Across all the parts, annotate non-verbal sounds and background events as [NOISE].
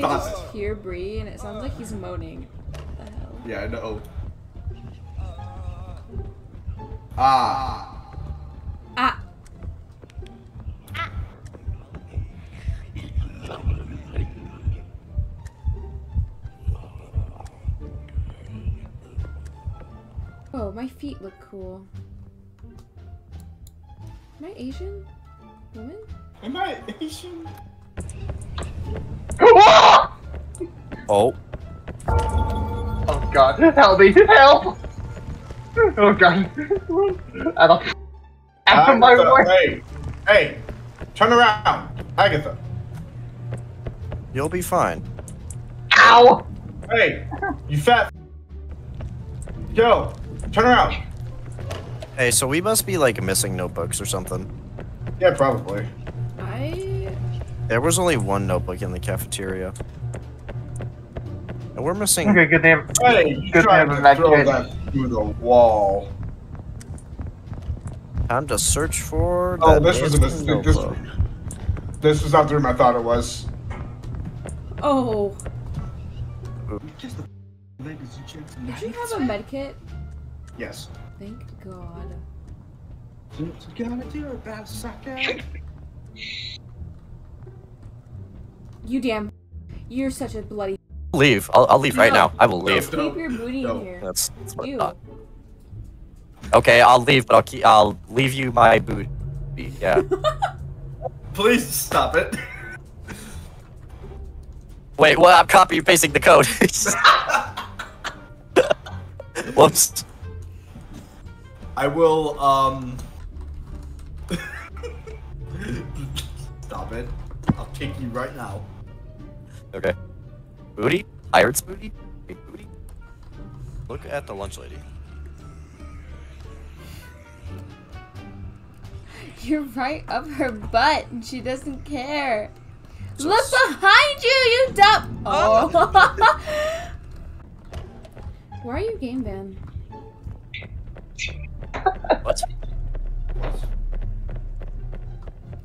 can Stop just hear Bree, and it sounds like he's moaning. What the hell? Yeah, I know. Ah. Ah! Oh, my feet look cool. Am I Asian? Woman? Am I Asian? Oh, Oh god, help me, help! Oh god. I don't. Out of my way! Hey, hey, turn around, Agatha. you'll be fine. Ow! Hey, you fat. Yo, turn around. Hey, so we must be like missing notebooks or something. Yeah, probably. I. There was only one notebook in the cafeteria. And we're missing. Okay, good name. Hey, you Good tried name, to throw Medkit. that through the wall. Time to search for. Oh, that this was a mistake. This, this was not the room I thought it was. Oh! Just the ladies and gentlemen. Did you have a med kit? Yes. Thank God. What gonna do about sucker? You damn. You're such a bloody. Leave. I'll, I'll leave right now. I will No. leave. Keep your booty No. in here. That's, that's what I Ew. thought. Okay, I'll leave, but I'll keep. I'll leave you my booty. Yeah. [LAUGHS] Please stop it. Wait, well, I'm copy pasting the code. [LAUGHS] Whoops. I will, um. [LAUGHS] Stop it. I'll kick you right now. Okay. Booty? Pirate's booty? Hey, booty? Look at the lunch lady. [LAUGHS] You're right up her butt, and she doesn't care. So Look behind you, you dumb. Oh. [LAUGHS] Why are you Gamevan? [LAUGHS] What?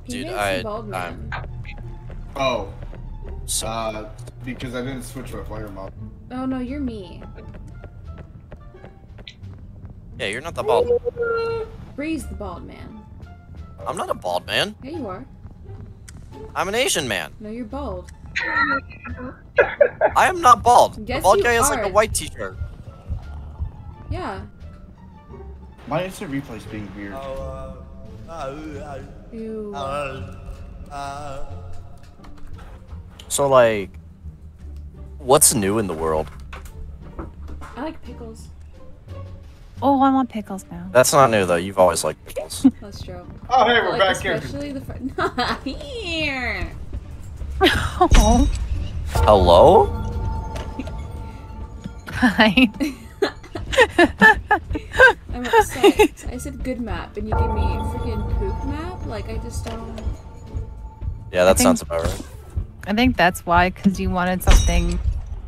He Dude, makes I- a bald man. Oh, So, uh, because I didn't switch my player mod. Oh no, you're me. yeah, you're not the bald. Bree's the bald man. I'm not a bald man. Yeah, you are. I'm an Asian man. No, you're bald. I am not bald. Yes, the bald you guy has like a white t-shirt. Yeah. My instant replay's being weird. Oh, uh, uh, uh, Ew. So like, what's new in the world? I like pickles. Oh, I want pickles now. That's not new though. You've always liked pickles. [LAUGHS] That's true. Oh, hey, we're like back here. especially the fr- [LAUGHS] here. Oh, [LAUGHS] Hello? hi. I'm upset. I said good map, and you give me freaking poop map. Like I just don't. Yeah, that think- sounds about right. I think that's why, because you wanted something,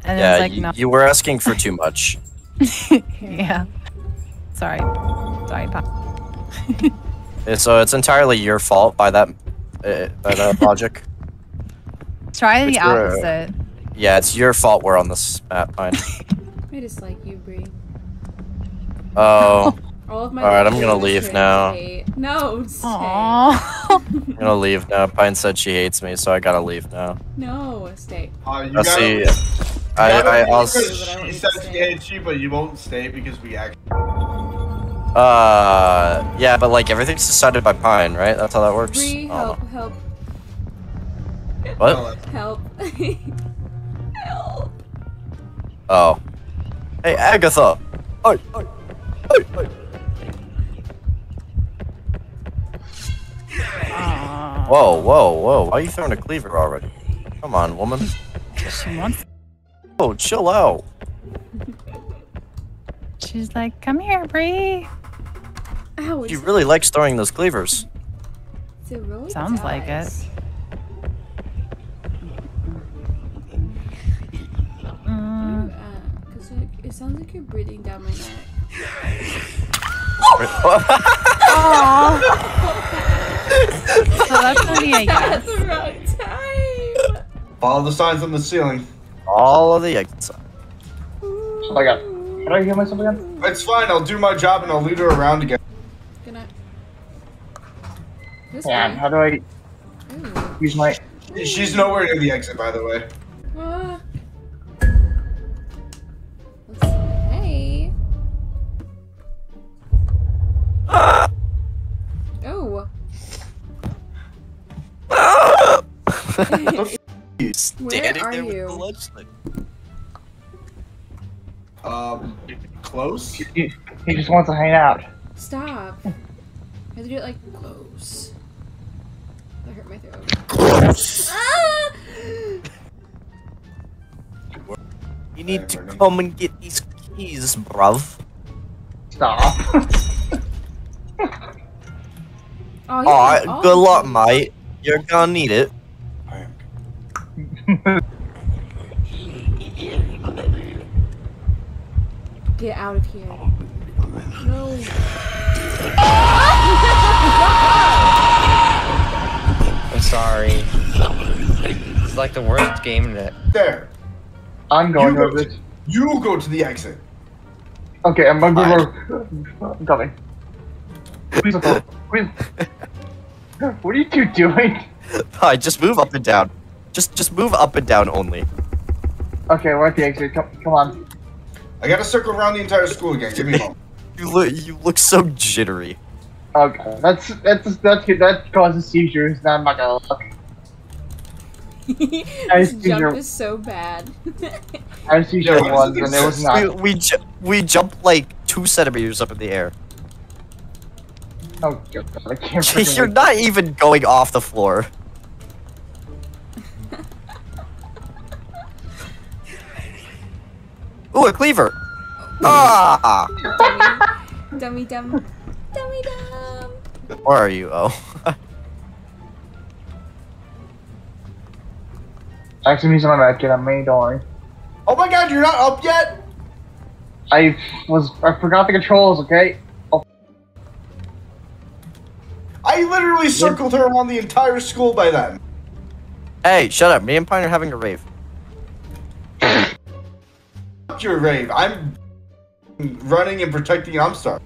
and Yeah, it's like you, no. you were asking for too much. [LAUGHS] yeah. Sorry. Sorry, Pop. [LAUGHS] Uh, So it's entirely your fault by that uh, by that [LAUGHS] logic. Try the It's your- opposite. Yeah, it's your fault we're on this map. Fine. I dislike you, Bree. Oh, All of my. All right, I'm gonna leave now. hate. No, stay. [LAUGHS] I'm gonna leave now. Pine said she hates me, so I gotta leave now. No, stay. Uh, you I'll see. you I, gotta I, leave I'll. because But She said to she hates you, but you won't stay because we actually. Uh, yeah, but like everything's decided by Pine, right? That's how that works. Bree, I help, help. What? Help, [LAUGHS] help. Oh. Hey, Agatha. Oi, oi, oi, oi. Whoa, whoa, whoa! Why are you throwing a cleaver already? Come on, woman. She wants. Oh, chill out. She's like, come here, Bree. Ow, it's, She really likes throwing those cleavers. it's a really Sounds like it. Mm. Uh, Cause like, it sounds like you're breathing down my neck. [LAUGHS] So [LAUGHS] that's gonna be a yes. That's the wrong time. Follow the signs on the ceiling. All of the exits. Oh my god. Can I heal myself again? It's fine. I'll do my job and I'll lead her around again. Good night. This Man, way. how do I Ooh. use my... She's nowhere near the exit, by the way. [LAUGHS] you standing are there with you? the lunch thing. Um, close. He, he just wants to hang out. Stop. I have to do it like close. That hurt my throat. Ah! You need to Burning. come and get these keys, bruv. Stop. [LAUGHS] Oh, Alright, good luck, mate. You're gonna need it. I am. Get out of here. No. I'm sorry. It's like the worst game that. There. I'm going You to go, this. you go to the exit. Okay, I'm gonna go. I'm coming. Please. Please. What are you two doing? [LAUGHS] I just move up and down. Just just move up and down only. Okay, we're at the exit. Come, come on. I gotta circle around the entire school again. Give me a moment. [LAUGHS] You look you look so jittery. Okay, that's that's that's good. That causes seizures. Now I'm not gonna look. [LAUGHS] I this jump your- is so bad. [LAUGHS] I had seizure Yeah, what once, and it was this? We not. we, ju- we jump like two centimeters up in the air. Oh god, I can't. You're not even going off the floor. Ooh, a cleaver. Ah, [LAUGHS] dummy, dummy, dummy, dummy, dumb. where are you? Oh, Actually, he's on my medkit. I'm me. Don't worry. Oh my god, you're not up yet? I was. I forgot the controls. Okay. I literally circled her around the entire school by then. hey, shut up! Me and Pine are having a rave. Fuck your rave. I'm running and protecting Omaster.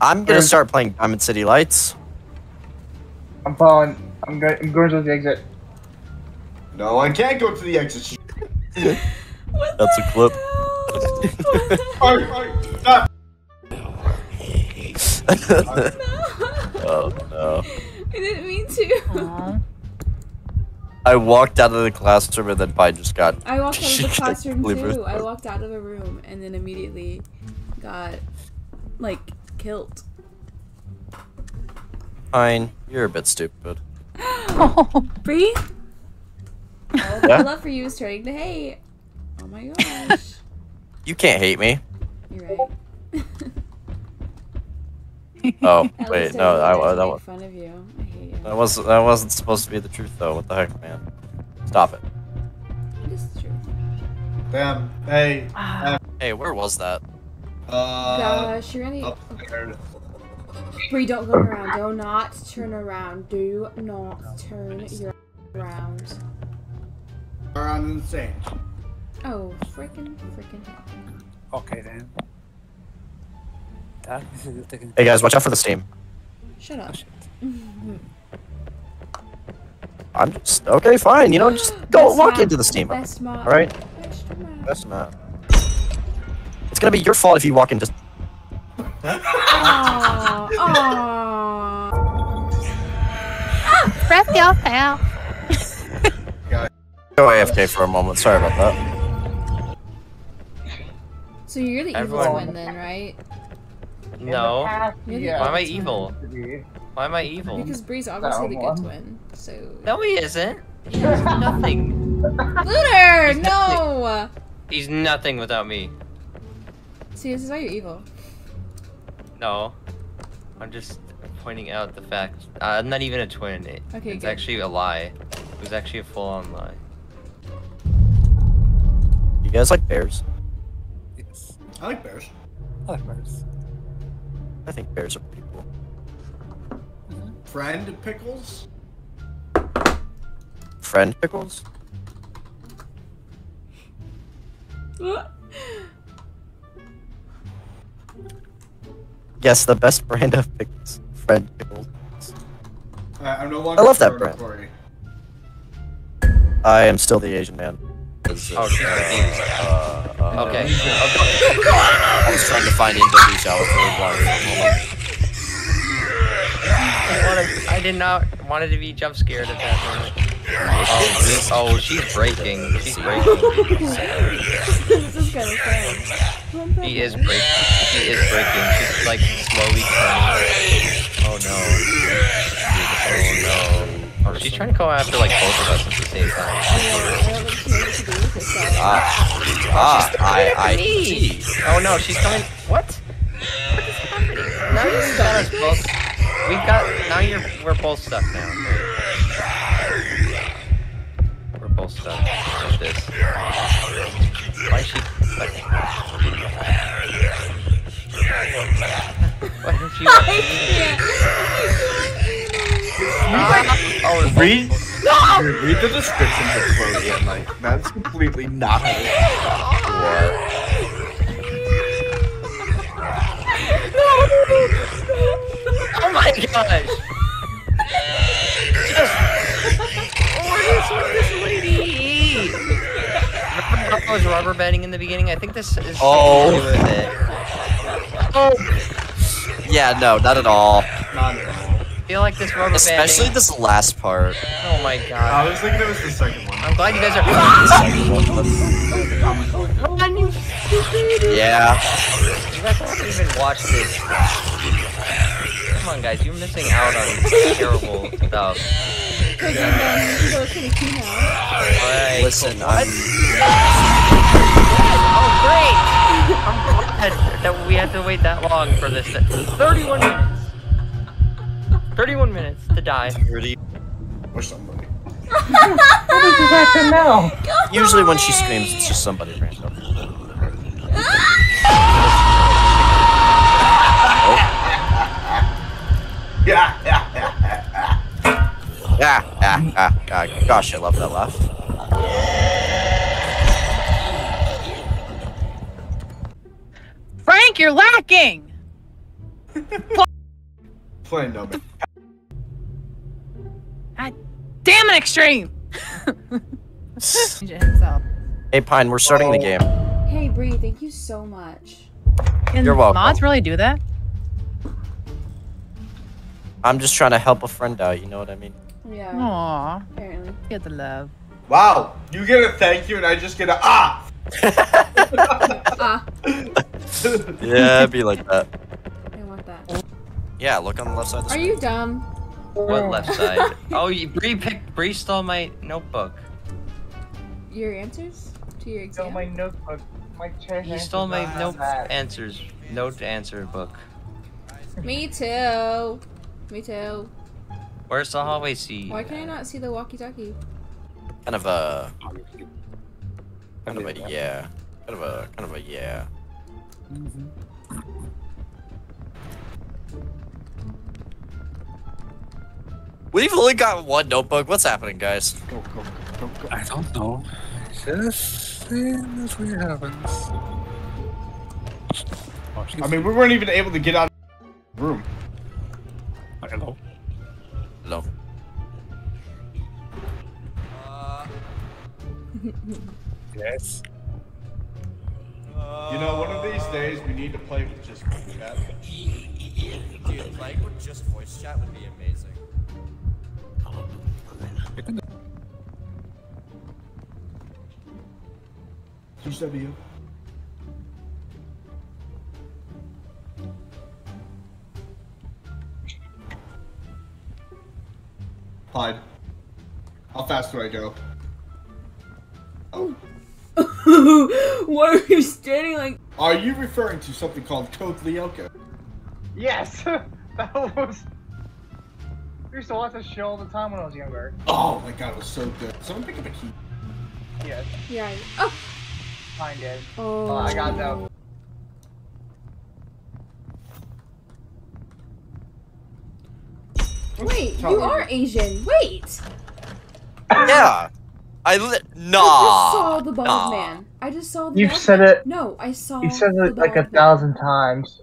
I'm gonna There's- start playing Diamond City Lights. I'm following. I'm going. I'm going to the exit. No, I can't go to the exit. [LAUGHS] What That's the a clip. hell? Alright, alright, stop. [LAUGHS] oh no! I didn't mean to. Aw. I walked out of the classroom and then Pine just got. I walked out of the [LAUGHS] classroom Cleaver. too. I walked out of the room and then immediately got like killed. Pine, you're a bit stupid. [LAUGHS] Bree? Yeah? My love for you is turning to hate. Oh my gosh. [LAUGHS] You can't hate me. You're right. Oh At wait, no, I I, was I, that was make fun of you. I hate you. that was that wasn't supposed to be the truth though. What the heck, man? Stop it. It is true. Damn. Hey. Hey, where was that? Uh. Gosh, you're really. Up there. Bree, don't go around. Do not turn around. Do not turn your around. Around the sand. Oh, freaking, freaking. Okay then. That is a Hey guys, watch out for the steam. Shut up. [LAUGHS] I'm just okay, fine. You know, just go Best walk map. into the steam. Best map. All right. Best map. That's not. It's gonna be your fault if you walk into. Aww, aww. Breath your pal. Go AFK for a moment. Sorry about that. So you're the evil Everyone- twin then, right? No. You're Yeah. Why am I evil evil? Why am I evil? Because Bree's obviously the good twin. So. No, he isn't. He's [LAUGHS] nothing. Lunar! He's No! He's nothing without me. See, this is why you're evil. No. I'm just pointing out the fact. Uh, I'm not even a twin. It, Okay, it's good. actually a lie. It was actually a full-on lie. You guys like bears? Yes. I like bears. I like birds. I think bears are pretty cool. Friend pickles? Friend pickles? yes, the best brand of pickles. Friend pickles. Uh, I'm no longer I love that brand. Corey. I am still the Asian man. Uh, uh, okay. Trying to find. I was really blind. I, did not wanted to be jump scared at that moment. Oh, oh, she's breaking. She's breaking. this is kind of fun. She is breaking. He is breaking. She's like slowly turning. Oh no. Oh no. Oh, she's trying to go after like both of us at the same time. Ah, ah, I, I Me. see. Oh no, she's coming. What? What is happening? Now you've got us both. We've got. Now you're. We're both stuck now. We're both stuck with this. Why is she? What? Why don't you? [LAUGHS] Ah, Oh, it's Read, Dude, read the description for Chloe and like that's completely not how it Oh my gosh! [LAUGHS] Just what is this lady? Remember how I was rubber banding in the beginning? I think this is Oh. something with it. Oh, Yeah, no, not at all. Feel like this rubber Especially banding. this last part. Oh my god! Uh, was thinking it was the second one. I'm glad you guys are. Come on, you Yeah. You guys haven't even watched this. Come on, guys, you're missing out on terrible stuff. Because then you go to the key now. Alright. Listen, cool. I'm. Oh, great! I'm glad that we had to wait that long for this. 31 minutes. 31 minutes to die. Pretty. Or somebody. [LAUGHS] Usually when she screams, it's just somebody random. Yeah, yeah, yeah. Yeah, ah, ah, ah. Gosh, I love that laugh. Frank, you're lacking. [LAUGHS] Plain dumb. Damn it, extreme. Hey, Pine, we're starting the game. Hey, Bree, thank you so much. Can You're welcome. Mods really do that? I'm just trying to help a friend out, you know what I mean? Yeah, Aw, apparently. get the love. Wow, you get a thank you and I just get a ah. Ah, [LAUGHS] Yeah, it'd be like that. I want that. Yeah, look on the left side of the Are screen. you dumb? What left [LAUGHS] side? Oh, you, Bree picked. Bree stole my notebook. Your answers to your exam? Stole my notebook. My chair. He stole my note answers. Note answer book. Me [LAUGHS] too. Me too. Where's the hallway seat? Why can I not see the walkie-talkie? Kind of a, kind of a yeah, kind of a, kind of a yeah. Mm-hmm. We've only got one notebook. What's happening, guys? Go, go, go, go. I don't know. Just seeing if we happens. Oh, I mean, we weren't even able to get out of the room. hello. Hello. [LAUGHS] Yes. You know, one of these days we need to play with just chat. Dude, like with just voice chat would be amazing. Who's? Hide. How fast do I go? Oh. [LAUGHS] Why are you standing like? Are you referring to something called Code Lyoko? Yes, [LAUGHS] that was. I used to watch this show all the time when I was younger. Oh my god, it was so good. Someone pick up a key. Yes, Yeah. I- Oh. I did. Oh. Oh, I got that. Wait, Tell you me. are Asian. Wait. Yeah. I li- I just saw the bald nah. man. I just saw the You've bald said man. it- No, I saw. You said the it like a man. thousand times.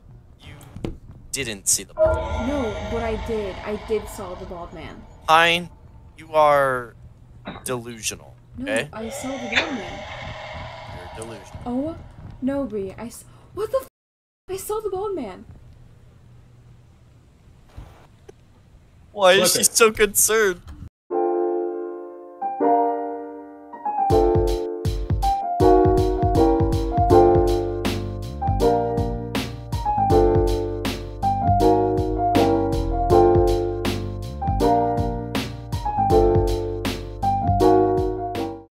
You didn't see the bald No, but I did. I did saw the bald man. Pine. You are delusional. No, I saw the bald man. You're delusional. Oh, no, Bree. I. s- What the? F- I saw the bald man. Why is she so concerned?